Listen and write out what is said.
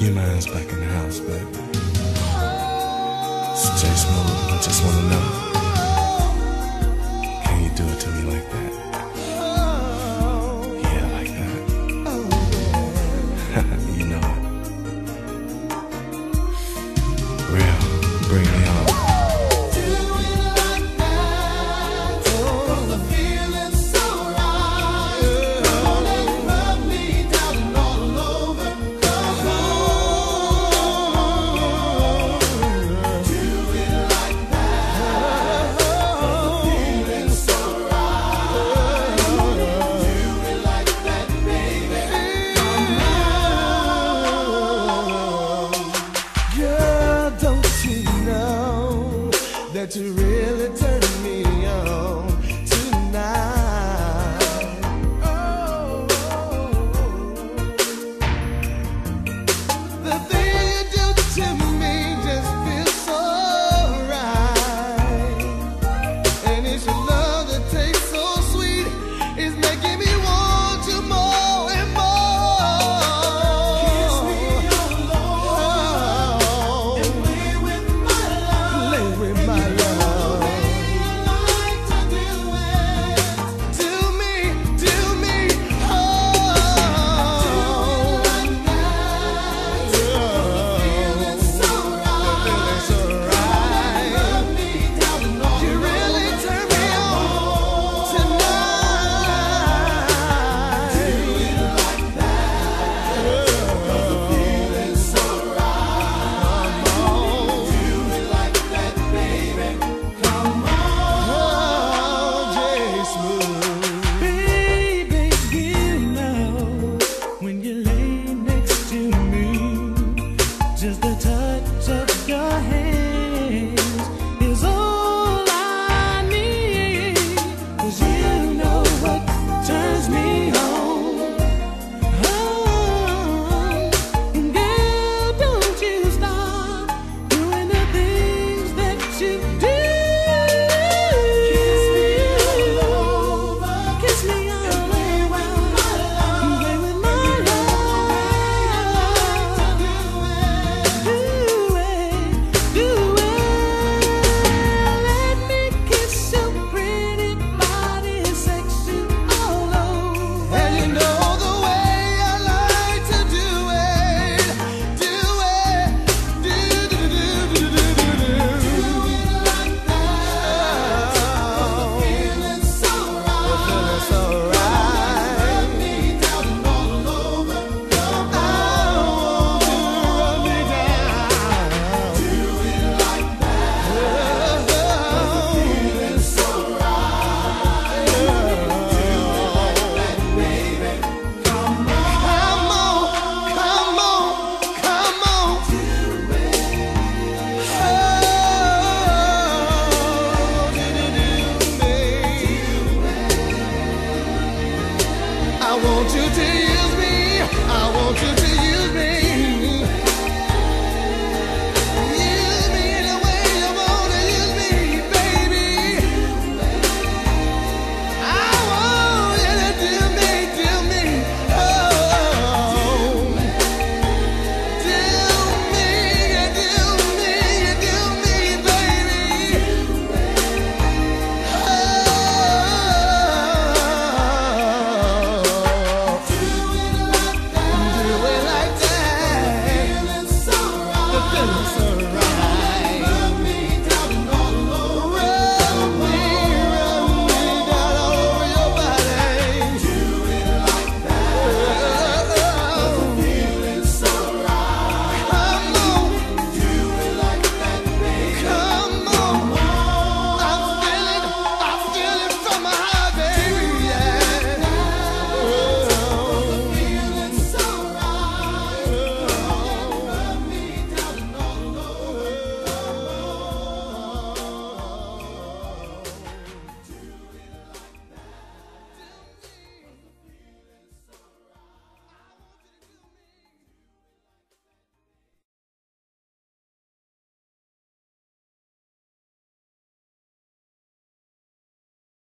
Your man's back in the house, baby. It's J Smooth. I just wanna know. to realize.